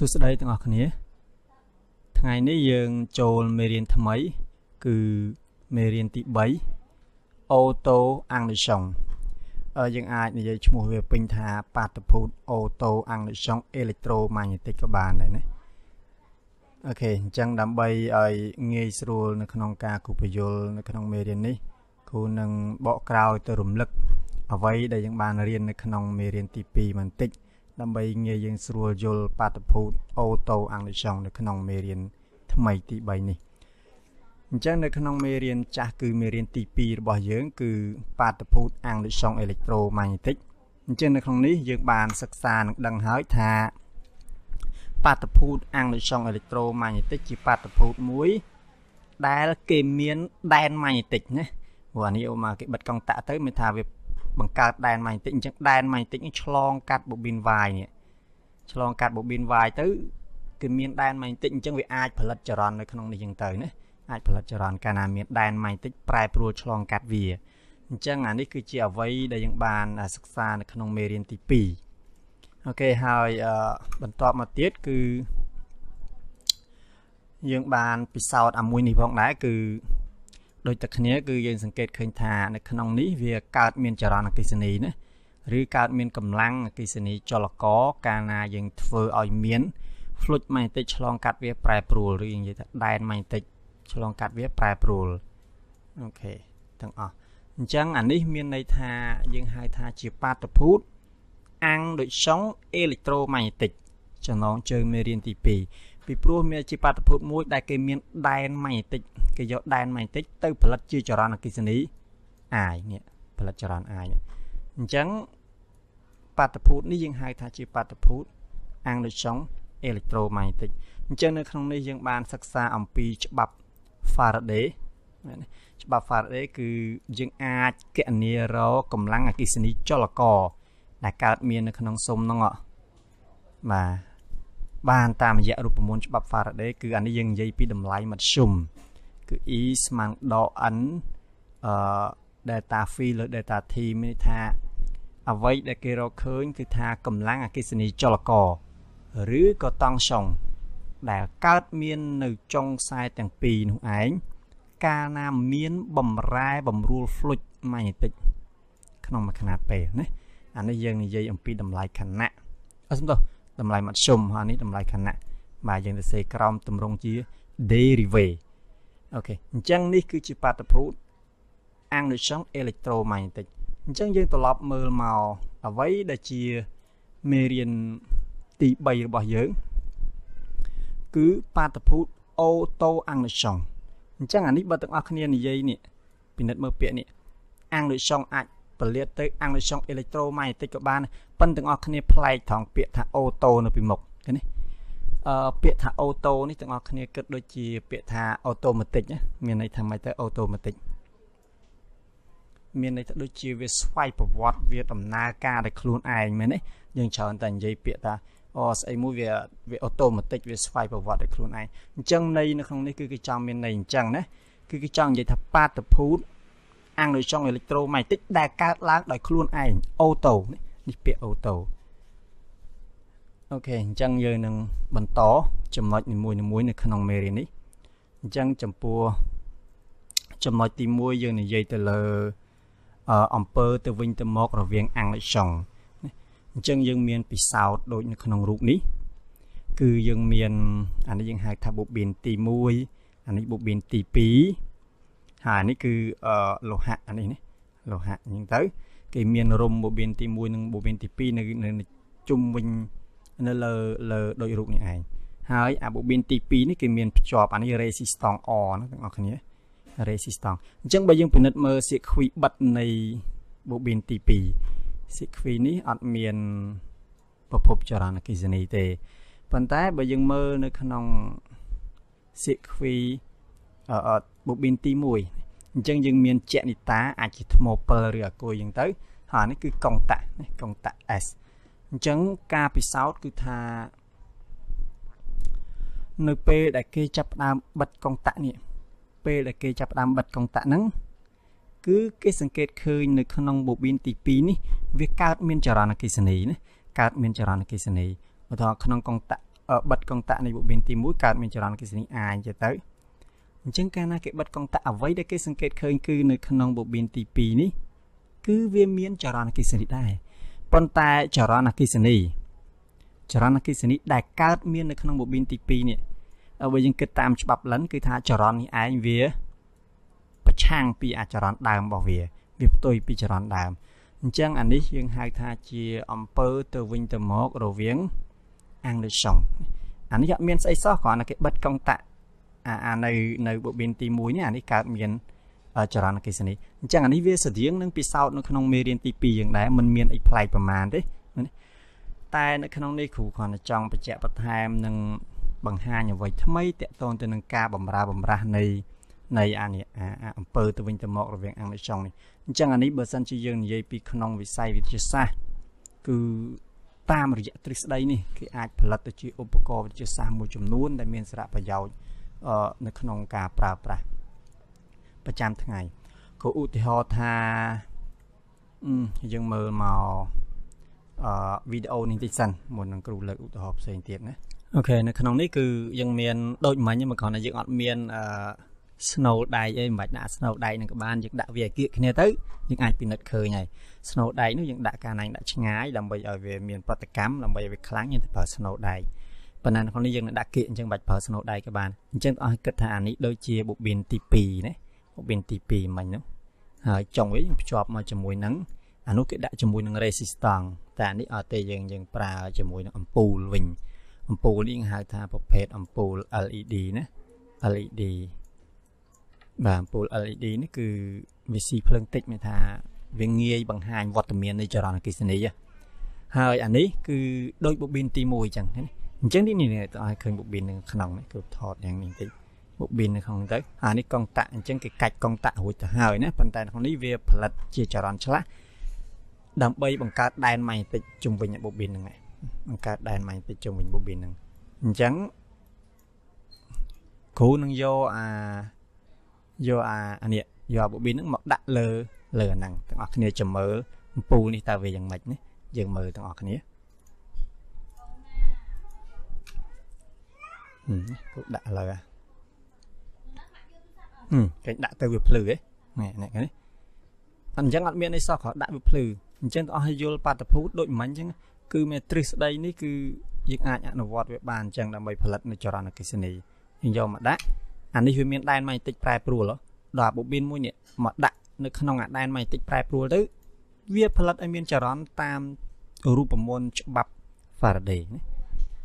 សួស្តីទាំងអស់គ្នា ថ្ងៃនេះយើងចូលមេរៀនថ្មី គឺមេរៀនទី3អូតូអាំងលីសុងយើងអាចនិយាយឈ្មោះវាពេញថាបាតុភូតអូតូអាំងលីសុងអេឡិត្រូម៉ាញេទិកក៏បានដែរណាអូខេអញ្ចឹងដើម្បីឲ្យងាយស្រួលនៅក្នុងការគូពយល់នៅក្នុងមេរៀននេះគូនឹងបកក្រោយទៅរំលឹកអ្វីដែលយើងបានរៀននៅក្នុងមេរៀនទី2បន្តិច ដើម្បីងាយយើងស្រួលយល់បាតុភូតអូតូអាំងលីសុងនៅក្នុងមេរៀនថ្មីទី3នេះអញ្ចឹងនៅក្នុងមេរៀនចាស់គឺមេរៀនទី2របស់យើង គឺបាតុភូតអាំងលីសុងអេឡិត្រូម៉ាញេទិកអញ្ចឹងនៅក្នុងនេះយើងបានសិក្សានឹងដឹងហើយថាបាតុភូតអាំងលីសុងអេឡិត្រូម៉ាញេទិកជាបាតុភូតមួយដែលគេមានដែនម៉ាញេទិកណាព្រោះអានេះអូមកគេបិទកង់តាក់ទៅមានថាវា បង្កើតដែនម៉ាញេទិកអញ្ចឹងដែនម៉ាញេទិកឆ្លងកាត់បូប៊ីនវាយនេះឆ្លងកាត់បូប៊ីនវាយទៅគឺមានដែនម៉ាញេទិកអញ្ចឹងវាអាចផលិតចរន្តនៅក្នុងនេះអញ្ចឹងទៅណាអាចផលិតចរន្តកាលណាមានដែនម៉ាញេទិកប្រែប្រួលឆ្លងកាត់វាអញ្ចឹងអានេះគឺជាអ្វីដែលយើងបានសិក្សានៅក្នុងមេរៀនទី2អូខេហើយបន្ទាប់មកទៀតគឺយើងបានពិសោធន៍អាមួយនេះផងដែរគឺ ដូចតែគ្នាគឺយើងសង្កេតឃើញថានៅក្នុងនេះវាកើតមានចរន្តអគ្គិសនីណាឬកើតមានកម្លាំងអគ្គិសនីចលករកាលណាយើងធ្វើឲ្យមាន fluid magnetic ឆ្លងកាត់វាប្រែប្រួលឬយើងនិយាយថាដែន magnetic ឆ្លងកាត់វាប្រែប្រួលអូខេទាំងអស់អញ្ចឹងអានេះមានន័យថាយើងហៅថាជាបាតុភូតអាំងដូចសុងអេឡិត្រូម៉ាញេទិកចំណងជើងមេរៀនទី2 ពីព្រោះមានជាបាតុភូតមួយដែលគេមានដែនម៉ាញេទិកគេយកដែនម៉ាញេទិកទៅផលិតជាចរន្តអគ្គិសនីអាយនេះផលិតចរន្តអាយអញ្ចឹងបាតុភូតនេះយើងហៅថាជាបាតុភូតអាំងដូចចុងអេឡិត្រូម៉ាញេទិកអញ្ចឹងនៅក្នុងនេះយើងបានសិក្សាអំពីច្បាប់ Faraday ច្បាប់ Faraday គឺយើងអាចគណនារកកម្លាំងអគ្គិសនីចលករដែលកើតមាននៅក្នុងស៊ុំហ្នឹងបាទ បានតាមរយៈរូបមន្តច្បាប់ Faraday គឺអានេះយើងនិយាយពីតម្លៃមធ្យមគឺ E ស្មើដល់ n អឺ delta phi លើ delta t មានន័យថាអ្វីដែលគេរកឃើញគឺថាកម្លាំងអគ្គិសនីចលករឬក៏តង់សុងដែលកើតមាននៅចុងខ្សែទាំងពីរនោះឯងកាលណាមានបំរែបំរួល fluid magnetic ក្នុងមួយຂະຫນາດពេលណាអានេះយើងនិយាយអំពីតម្លៃខណៈអត់សំដៅ តម្លៃមធ្យមហើយនេះតម្លៃខណៈបាទយើងទៅសេក្រោមតម្រង់ជា derivative អូខេអញ្ចឹងនេះគឺជាបាតុភូត Anderson electromagnetic អញ្ចឹងយើងត្រឡប់មើលមកអ្វីដែលជាមេរៀនទី3របស់យើង គឺបាតុភូត auto Anderson អញ្ចឹងអានេះបើទាំងអស់គ្នានិយាយនេះពិនិត្យមើលពាក្យនេះ Anderson អាចពលិតទៅអាំងលីសុងអេឡិត្រូម៉ាញេទិកក៏បាន ប៉ុន្តែទាំងអស់គ្នាប្លែកត្រង់ពាក្យថាអូតូនៅពីមុខឃើញទេអឺពាក្យថាអូតូនេះទាំងអស់គ្នាគិតដូចជាពាក្យថាអូតូម៉ាទិកមានន័យថាម៉េចទៅអូតូម៉ាទិកមានន័យថាដូចជាវាស្វ័យប្រវត្តិវាដំណើរការដោយខ្លួនឯងមែនទេយើងច្រើនតែនិយាយពាក្យថាអូស្អីមួយវាវាអូតូម៉ាទិកវាស្វ័យប្រវត្តិដោយខ្លួនឯងអញ្ចឹងន័យនៅក្នុងនេះគឺគេចង់មានន័យអញ្ចឹងណាគឺគេចង់និយាយថាបាតុភូតអាំងដោយចុងអេឡិត្រូម៉ាញេទិកដែលកើតឡើងដោយខ្លួនឯងអូតូនេះ ពាក្យអូតូអូខេអញ្ចឹងយើងនឹងបន្តចំណុចនីមួយៗនៅក្នុងមេរៀននេះអញ្ចឹងចំពោះចំណុចទី1យើងនិយាយទៅលើអំពើទៅវិញទៅមករវាងអាំងនិងចុងអញ្ចឹងយើងមានពិសោធន៍ដូចនៅក្នុងរូបនេះ គឺយើងមានអានេះយើងហៅថាបូប៊ីនទី1អានេះបូប៊ីនទី2ហើយនេះគឺលោហៈអានេះនេះលោហៈអញ្ចឹងទៅ គេមានរុំបូប៊ីនទី1និងបូប៊ីនទី2នៅនៅជុំវិញនៅលើលើដូចរូបនេះឯងហើយអាបូប៊ីនទី2នេះគេមានភ្ជាប់អានេះ resistance R ណាទាំងអស់គ្នា resistance អញ្ចឹងបើយើងពិនិត្យមើលសៀកខ្វីបិទនៃបូប៊ីនទី2សៀកខ្វីនេះអត់មានប្រភពចរន្តអគ្គិសនីទេប៉ុន្តែបើយើងមើលនៅក្នុងសៀកខ្វីអឺបូប៊ីនទី1 អញ្ចឹងយើងមានជានិតាអាចជាថ្មពិលឬអាគុយអញ្ចឹងទៅហើយនេះគឺកុងតាក់នេះកុងតាក់ S អញ្ចឹងការពិសោធន៍គឺថានៅពេលដែលគេចាប់ផ្ដើមបិទកុងតាក់នេះពេលដែលគេចាប់ផ្ដើមបិទកុងតាក់ហ្នឹងគឺគេសង្កេតឃើញនៅក្នុងបូប៊ីនទី2នេះវាកើតមានចរន្តអគ្គិសនីណាកើតមានចរន្តអគ្គិសនីឧទាហរណ៍ក្នុងកុងតាក់បិទកុងតាក់នៃបូប៊ីនទី1កើតមានចរន្តអគ្គិសនីអាអញ្ចឹងទៅ អញ្ចឹងកាលណាគេបិទកុងតាក់អ្វីដែលគេសង្កេតឃើញគឺនៅក្នុងបូប៊ីនទី2នេះគឺវាមានចរន្តអគ្គិសនីដែរប៉ុន្តែចរន្តអគ្គិសនីចរន្តអគ្គិសនីដែលកើតមាននៅក្នុងបូប៊ីនទី2នេះបើយើងគិតតាមច្បាប់លិនគឺថាចរន្តនេះឯងវាប្រឆាំងពីអចរន្តដើមរបស់វាវាផ្ទុយពីចរន្តដើមអញ្ចឹងអានេះយើងហៅថាជាអំពើទៅវិញទៅមករវាងអាំងលើសុងអានេះអត់មានស្អីសោះគ្រាន់តែគេបិទកុងតាក់ អានៅនៅបប៊ីនទី1នេះអានេះកើតមានចរន្តអគ្គិសនីអញ្ចឹងអានេះវាស្តៀងនឹងពិសោធន៍នៅក្នុងមេរៀនទី2យ៉ាងដែរมันមានអីប្លែកប្រមាណទេតែនៅក្នុងនេះគ្រូគ្រាន់តែចង់បញ្ជាក់បន្ថែមនិងបង្ហាញអ្វីថ្មីតកតងទៅនឹងការបំរើបំរាស់នៃនៃអានេះអំពើទៅវិញទៅមករវាងអង្គចុងនេះអញ្ចឹងអានេះបើសិនជាយើងនិយាយពីក្នុងវិស័យវិទ្យាសាស្ត្រគឺតាមរយៈទ្រឹស្ដីនេះគេអាចផលិតទៅជាឧបករណ៍វិទ្យាសាស្ត្រមួយចំនួនដែលមានសារៈប្រយោជន៍ នៅក្នុងការប្រើប្រាស់ប្រចាំថ្ងៃក៏ឧទាហរណ៍ថាយើងមើលមកអឺវីដេអូនេះតិចសិនមុននឹងគ្រូលើកឧទាហរណ៍ផ្សេងទៀតណាអូខេនៅក្នុងនេះគឺយើងមានដូចមិញមកគ្រាន់តែយើងអត់មានអឺស្នូលដែកអីមិនបាច់ដាក់ស្នូលដែកនឹងក្បានយើងដាក់វាឲ្យគៀកគ្នាទៅយើងអាចពិនិត្យឃើញហើយស្នូលដែកនោះយើងដាក់កាលណាដាក់ឆ្ងាយដើម្បីឲ្យវាមានប្រតិកម្មដើម្បីឲ្យវាខ្លាំងយើងទៅប្រើស្នូលដែក ប៉ុន្តែក្នុងនេះយើងនឹងដាក់គៀកអញ្ចឹងបាច់ប្រើស្នូលដែកក៏បានអញ្ចឹងអស់គិតថាអានេះដូចជាបូប៊ីនទី2ណាបូប៊ីនទី2មិញនោះហើយចុងវាយើងភ្ជាប់មកជាមួយនឹងអានោះគេដាក់ជាមួយនឹង resistance តែអានេះអត់ទេយើងយើងប្រើជាមួយនឹងអំពូលវិញអំពូលនេះហៅថាប្រភេទអំពូល LED ណា LED បាទអំពូល LED នេះគឺវាស៊ីភ្លើងតិចមានថាវាងាយបង្ហាញវត្តមាននៃចរន្តអគ្គិសនីហើយអានេះគឺដូចបូប៊ីនទី1អញ្ចឹងណា អញ្ចឹងនេះនេះទៅឲ្យឃើញបូប៊ីននៅក្នុងនេះគឺថតយ៉ាងនេះតិចបូប៊ីននៅក្នុងទៅអានេះកុងតាក់អញ្ចឹងគេកាច់កុងតាក់រួចទៅហើយណាប៉ុន្តែក្នុងនេះវាផលិតជាចរន្តឆ្លាស់ដើម្បីបង្កើតដែនម៉ាញ់ទិកជុំវិញបូប៊ីនហ្នឹងបង្កើតដែនម៉ាញ់ទិកជុំវិញបូប៊ីនហ្នឹងអញ្ចឹងគ្រូនឹងយកអាយកអាអានេះយកបូប៊ីនហ្នឹងមកដាក់លើលើអាហ្នឹងទាំងអស់គ្នាចាំមើលអំពូលនេះតើវាយ៉ាងម៉េចណាយើងមើលទាំងអស់គ្នា ហឹមគូដាក់លើហឹមគេដាក់ទៅវាភ្លឺហ៎នេះនេះនេះអញ្ចឹងអត់មានអីសោះគ្រាន់ដាក់វាភ្លឺអញ្ចឹងទាំងអស់ឲ្យយល់បាតុភូតដូចមិញអញ្ចឹងគឺមានទ្រឹស្ដីនេះគឺយើងអាចអនុវត្តវាបានអញ្ចឹងដើម្បីផលិតនៅចរន្តអគ្គិសនីយើងយកមកដាក់អានេះវាមានដែនម៉ាញ់ទិកប្រែប្រួលដល់បូប៊ីនមួយនេះមកដាក់នៅក្នុងអាដែនម៉ាញ់ទិកប្រែប្រួលទៅវាផលិតឲ្យមានចរន្តតាមរូបមន្តច្បាប់ Faraday ណា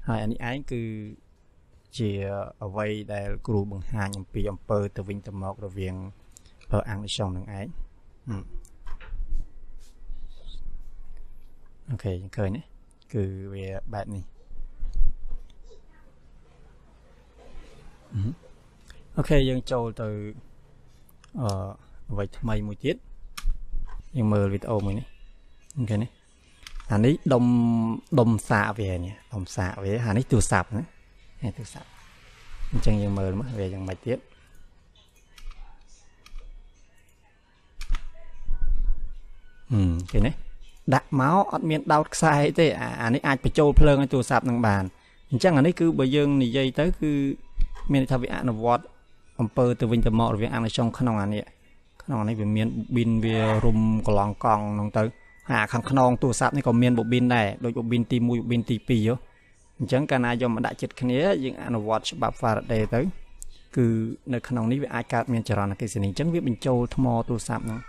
ហើយអានេះឯងគឺ ជាអ្វីដែលគ្រូបង្ហាញអំពីអំពើទៅវិញទៅមករវាងអង្គនិសុងនឹងឯងអូខេឃើញទេគឺវាបែបនេះអូខេយើងចូលទៅអឺអ្វីថ្មីមួយទៀតយើងមើលវីដេអូមួយនេះអូខេនេះអានេះដុំដុំសាកវានេះដុំសាកវាអានេះទូរស័ព្ទណានេះទូរស័ព្ទ អញ្ចឹងយើងមើលមកវាយ៉ាងម៉េចទៀតហឹមគេនេះដាក់មកអត់មានដោតខ្សែទេអានេះអាចបញ្ចូលភ្លើងឲ្យទូរស័ព្ទនឹងបានអញ្ចឹងអានេះគឺបើយើងនិយាយទៅគឺមានន័យថាវាអនុវត្តអំពើទៅវិញទៅមករវាងអានិចុងក្នុងអានេះក្នុងអានេះវាមានបូប៊ីនវារុំកន្លងកង់ហ្នឹងទៅហើយអាខាងខ្នងទូរស័ព្ទនេះក៏មានបូប៊ីនដែរដូចបូប៊ីនទី1បូប៊ីនទី2យោ អញ្ចឹងកាលណាយកមកដាក់ចិត្តគ្នាយើងអនុវត្តច្បាប់ Faraday ទៅគឺនៅក្នុងនេះវាអាចកើតមានចរន្តអគ្គិសនីអញ្ចឹងវាបញ្ចូលថ្មទូរស័ព្ទហ្នឹង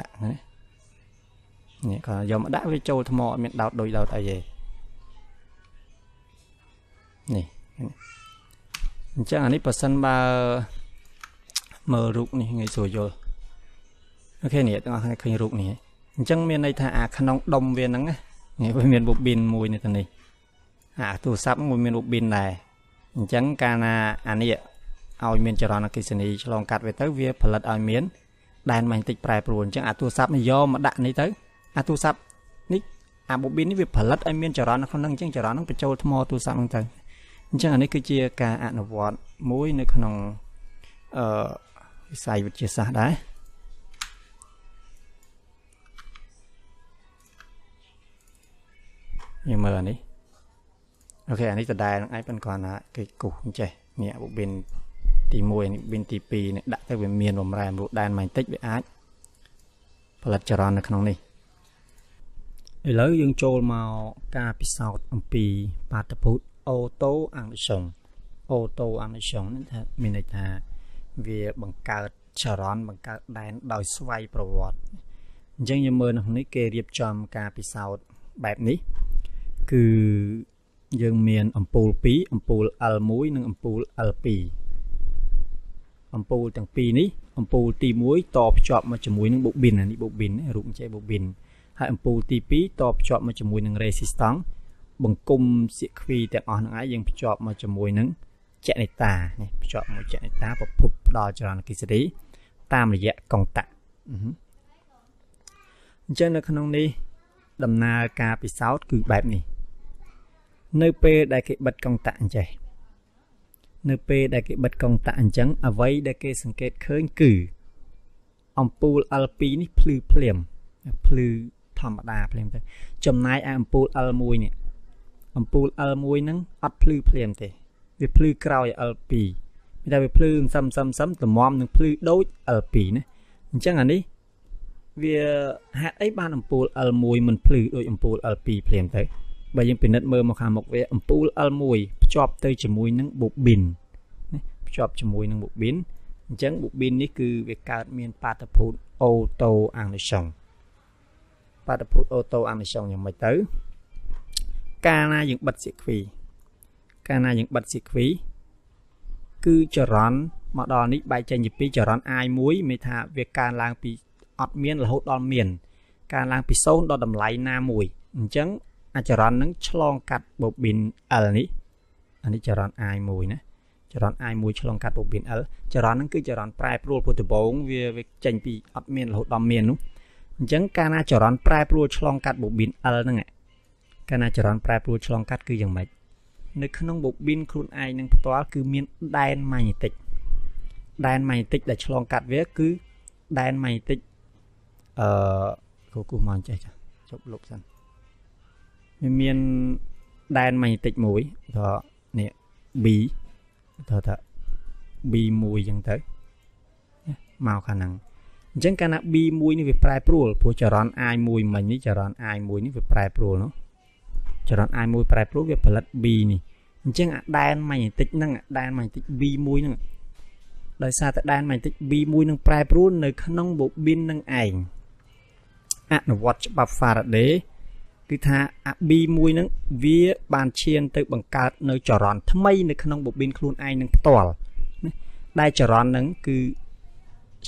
ដាក់ណានេះក៏យកមកដាក់វាចូលថ្មអត់មានដោតដូចដោតអីទេនេះអញ្ចឹងអានេះបើសិនបើមើលរូបនេះងាយស្រួលយល់អូខេនេះទាំងអស់គ្នាឃើញរូបនេះ អញ្ចឹងមានន័យថាអាក្នុងដុំវាហ្នឹងនេះវាមានបូប៊ីនមួយនេះទៅនេះអាទូរស័ព្ទមួយមានបូប៊ីនដែរអញ្ចឹងកាលណាអានេះឲ្យមានចរន្តអគ្គិសនីឆ្លងកាត់វាទៅវាផលិតឲ្យមានដែនម៉ាញ់ទិកប្រែប្រួលអញ្ចឹងអាទូរស័ព្ទនេះយកមកដាក់នេះទៅអាទូរស័ព្ទនេះអាបូប៊ីននេះវាផលិតឲ្យមានចរន្តនៅក្នុងហ្នឹងអញ្ចឹងចរន្តហ្នឹងបញ្ចូលថ្មទូរស័ព្ទហ្នឹងទៅអញ្ចឹងអានេះគឺជាការអនុវត្តមួយនៅក្នុងអឺវិស័យវិទ្យាសាស្ត្រដែរ យើងមើលអានេះអូខេអានេះដដែលនឹងឯងប៉ុន្តែគាត់ណាគេគូសអញ្ចេះនេះបុបិនទី1នេះប៊ីនទី2នេះដាក់ទៅវាមានបំរែបំរួលដែនបន្តិចវាអាចផលិតចរន្តនៅក្នុងនេះឥឡូវយើងចូលមកការពិសោធន៍អំពីបាតុភូតអូតូអាំងសុងអូតូអាំងសុងនេះថាមានន័យថាវាបង្កើតចរន្តបង្កើតដែនដោយស្វ័យប្រវត្តិអញ្ចឹងយើងមើលនៅក្នុងនេះគេរៀបចំការពិសោធន៍បែបនេះ គឺយើងមានអំពូល2អំពូល L1 និងអំពូល L2 អំពូលទាំងពីរនេះអំពូលទី1តភ្ជាប់មកជាមួយនឹងបូប៊ីននេះបូប៊ីនរូបអញ្ចេះបូប៊ីនហើយអំពូលទី2តភ្ជាប់មកជាមួយនឹង resistance បង្គំសៀកខ្វីទាំងអស់ហ្នឹងឯងយើងភ្ជាប់មកជាមួយនឹងចនេតានេះភ្ជាប់មួយចនេតាប្រភពផ្ដល់ចរន្តអគ្គិសនីតាមរយៈកុងតាក់អញ្ចឹងនៅក្នុងនេះដំណើរការពិសោធន៍គឺបែបនេះ នៅពេលដែលគេបិទកុងតាក់អញ្ចេះនៅពេលដែលគេបិទកុងតាក់អញ្ចឹងអ្វីដែលគេសង្កេតឃើញគឺអំពូល L2 នេះភ្លឺភ្លាមភ្លឺធម្មតាភ្លាមទៅចំណែកឯអំពូល L1 នេះអំពូល L1 ហ្នឹងអត់ភ្លឺភ្លាមទេវាភ្លឺក្រោយ L2 មានតែវាភ្លឺសឹមសឹមសឹមតម្រាំនឹងភ្លឺដូច L2 ណាអញ្ចឹងអានេះវាហេតុអីបានអំពូល L1 មិនភ្លឺដូចអំពូល L2 ភ្លាមទៅ បើយើងពិនិត្យមើលមកខាងមុខវាអំពូល L1 ភ្ជាប់ទៅជាមួយនឹង bobin ណាភ្ជាប់ជាមួយនឹង bobin អញ្ចឹង bobin នេះគឺវាកើតមានបាតុភូតអូតូអាំងនីសងបាតុភូតអូតូអាំងនីសងយ៉ាងម៉េចទៅ កាលណាយើងបិទសៀកខ្វីកាលណាយើងបិទសៀកខ្វីគឺចរន្តមកដល់នេះបែកចេញជាពីរចរន្ត I មួយមានថាវាកើនឡើងពីអត់មានរហូតដល់មានកើនឡើងពី0ដល់តម្លៃណាមួយអញ្ចឹង អាចរន្តនឹងឆ្លងកាត់ bobin L នេះអានេះចរន្ត I1 ណាចរន្ត I1 ឆ្លងកាត់ bobin L ចរន្តហ្នឹងគឺចរន្តប្រែប្រួលពុទ្ធបងវាវាចេញពីអត់មានរហូតដល់មាននោះអញ្ចឹងកាលណាចរន្តប្រែប្រួលឆ្លងកាត់ bobin L ហ្នឹងកាលណាចរន្តប្រែប្រួលឆ្លងកាត់គឺយ៉ាងម៉េចនៅក្នុង bobin ខ្លួនឯងនឹងផ្ទាល់គឺមានដែនម៉ាញេទិកដែនម៉ាញេទិកដែលឆ្លងកាត់វាគឺដែនម៉ាញេទិកអឺគូគូមកចេះចាជប់លុបសិន វាមានដែនម៉ាញេទិកមួយថានេះ B ថាថា B1 អញ្ចឹងទៅមកខាងហ្នឹងអញ្ចឹងកាលណា B1 នេះវាប្រែប្រួលព្រោះចរន្ត I1 មិញនេះចរន្ត I1 នេះវាប្រែប្រួលនោះចរន្ត I1 ប្រែប្រួលវាផលិត B នេះអញ្ចឹងអាដែនម៉ាញេទិកហ្នឹងអាដែនម៉ាញេទិក B1 ហ្នឹងដោយសារតែដែនម៉ាញេទិក B1 នឹងប្រែប្រួលនៅក្នុង bobin នឹងឯងអនុវត្តច្បាប់ Faraday គឺថាអា B1 ហ្នឹងវាបានឈានទៅបង្កើតនៅចរន្តថ្មីនៅក្នុងបប៊ីនខ្លួនឯងនឹងផ្ទាល់ដែលចរន្តហ្នឹងគឺ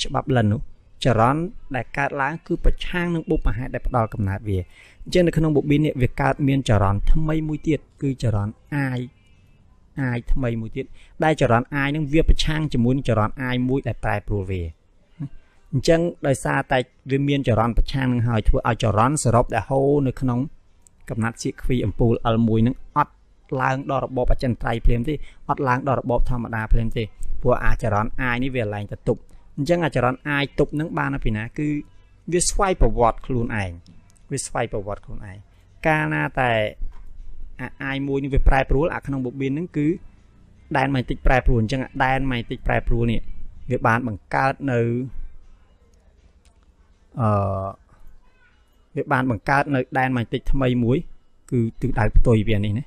ច្បាប់លិននោះចរន្តដែលកើតឡើងគឺប្រឆាំងនឹងបុព្វហេតុដែលផ្ដល់កំណើតវាអញ្ចឹងនៅក្នុងបប៊ីននេះវាកើតមានចរន្តថ្មីមួយទៀតគឺចរន្ត I I ថ្មីមួយទៀតដែលចរន្ត I នឹងវាប្រឆាំងជាមួយនឹងចរន្ត I មួយដែលប្រែប្រួលវា អញ្ចឹងដោយសារតែវាមានចរន្តប្រឆាំងនឹងហើយធ្វើឲ្យចរន្តសរុបដែលហូរនៅក្នុងកំណាត់សៀកខ្វីអំពូល L1 នឹងអត់ឡើងដល់របបអចិន្ត្រៃយ៍ភ្លាមទេអត់ឡើងដល់របបធម្មតាភ្លាមទេព្រោះអាចរន្ត I នេះវាឡើងទៅទប់អញ្ចឹងអាចរន្ត I ទប់នឹងបានពីណាគឺវាស្វ័យប្រវត្តិខ្លួនឯងវាស្វ័យប្រវត្តិខ្លួនឯងកាលណាតែអា I មួយនេះវាប្រែប្រួលអាក្នុងបប៊ីនហ្នឹងគឺដែនម៉ាញេទិកប្រែប្រួលអញ្ចឹងដែនម៉ាញេទិកប្រែប្រួលនេះវាបានបង្កើតនៅ អឺវាបានបង្កើតនៅដែនម៉ាញេទិកថ្មីមួយ គឺទិសដៅផ្ទុយវានេះណា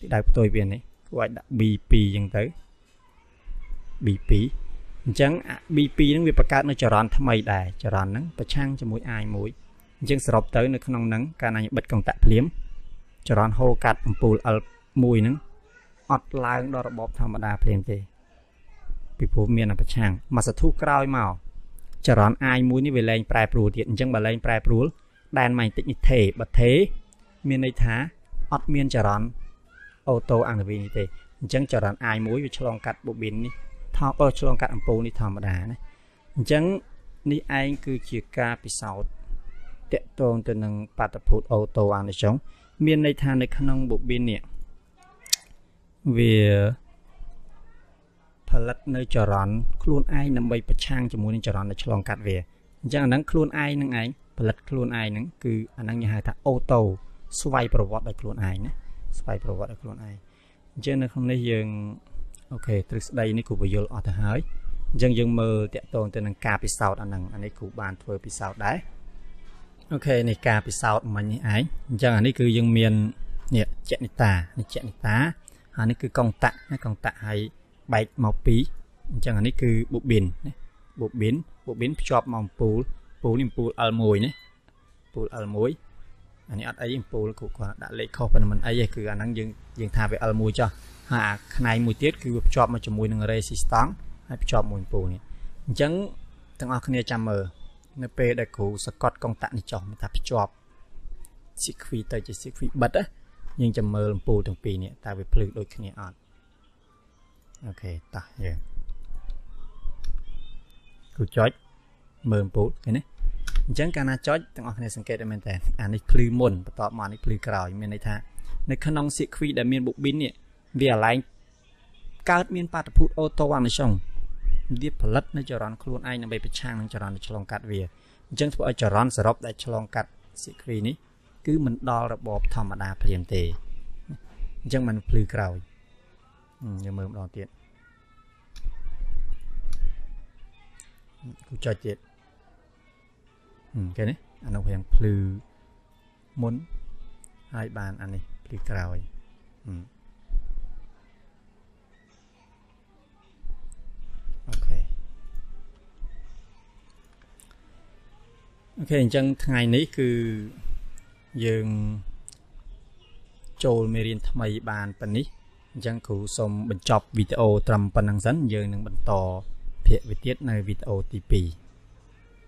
ទិសដៅផ្ទុយវានេះគួរឲ្យដាក់ B2 អញ្ចឹងទៅ B2 អញ្ចឹង B2 ហ្នឹងវាបង្កើតនៅចរន្តថ្មីដែរចរន្តហ្នឹងប្រឆាំងជាមួយ I1 អញ្ចឹងសរុបទៅនៅក្នុងហ្នឹងកាលណាបិទកុងតាក់ភ្លាមចរន្តហូរកាត់អំពូល L1 ហ្នឹងអត់ឡើងដល់របបធម្មតាភ្លាមទេពីព្រោះមានប្រឆាំងមកសធុក្រោយមក ចរន្ត I1 នេះវាលែងប្រែប្រួលទៀតអញ្ចឹងបើលែងប្រែប្រួលដែនម៉ាញេទិកនេះថេបើថេមានន័យថាអត់មានចរន្តអូតូអង្គវីនេះទេអញ្ចឹងចរន្ត I1 វាឆ្លងកាត់បូប៊ីននេះថោឆ្លងកាត់អំពូលនេះធម្មតាណាអញ្ចឹងនេះឯងគឺជាការពិសោធន៍តកតងទៅនឹងបាតុភូតអូតូអានិចុងមានន័យថានៅក្នុងបូប៊ីននេះវា ផលិតនៅចរន្តខ្លួនឯងដើម្បីប្រឆាំងជាមួយនឹងចរន្តដែលឆ្លងកាត់វាអញ្ចឹងអាហ្នឹងខ្លួនឯងនឹងឯងផលិតខ្លួនឯងហ្នឹងគឺអាហ្នឹងគេហៅថាអូតូស្វ័យប្រវត្តិដោយខ្លួនឯងណាស្វ័យប្រវត្តិដោយខ្លួនឯងអញ្ចឹងនៅក្នុងនេះយើងអូខេទ្រឹស្ដីនេះគ្រូបញ្យល់អស់ទៅហើយអញ្ចឹងយើងមើលតកតងទៅនឹងការពិសោធន៍អាហ្នឹងអានេះគ្រូបានធ្វើពិសោធន៍ដែរអូខេនេះការពិសោធន៍មិញនេះឯងអញ្ចឹងអានេះគឺយើងមាននេះចនិតានេះចនិតាហើយនេះគឺកងតៈណាកងតៈហើយ បែកមកពីអញ្ចឹងអានេះគឺបុប៊ីនណាបុប៊ីនបុប៊ីនភ្ជាប់មកអំពូលពូលនេះអំពូល L1 ណាពូល L1 អានេះអត់អីអំពូលគ្រូគាត់ដាក់លេខខុសប៉ុន្តែមិនអីទេគឺអាហ្នឹងយើងយើងថាវា L1 ចុះហើយអាផ្នែកមួយទៀតគឺវាភ្ជាប់មកជាមួយនឹង resistance ហើយភ្ជាប់មួយអំពូលនេះអញ្ចឹងទាំងអស់គ្នាចាំមើលនៅពេលដែលគ្រូសកត់កុងតាក់នេះចុះថាភ្ជាប់ sequence ទៅជា sequence បិទយើងចាំមើលអំពូលទាំងពីរនេះតើវាភ្លឺដូចគ្នាអត់ អូខេតោះយើងគ្រូចុចមើលអំពូលឃើញទេអញ្ចឹងកាលណាចុចទាំងអស់គ្នាសង្កេតឲ្យមែនតើអានេះភ្លឺមុនបន្ទាប់មកនេះភ្លឺក្រោយមានន័យថានៅក្នុង sequence ដែលមាន bobin នេះវាអាឡែងកើតមានបាតុភូតអូតូអានិសងវាផលិតនៅចរន្តខ្លួនឯងដើម្បីប្រឆាំងនឹងចរន្តឆ្លងកាត់វាអញ្ចឹងធ្វើឲ្យចរន្តសរុបដែលឆ្លងកាត់ sequence នេះគឺមិនដល់របបធម្មតាព្រាមទេអញ្ចឹងมันភ្លឺក្រោយ យើងមើលម្ដងទៀតគ្រូចុចទៀតគេនេះអានោះវាភ្លឺមុនហើយបានអានេះភ្លឺក្រោយ OK OK អញ្ចឹងថ្ងៃនេះគឺយើងចូលមេរៀនថ្មីបានប៉ុណ្នេះ អញ្ចឹងគ្រូសូមបញ្ចប់វីដេអូត្រឹមប៉ុណ្្នឹងសិនយើងនឹងបន្តភាគវិទៀតនៅវីដេអូទី2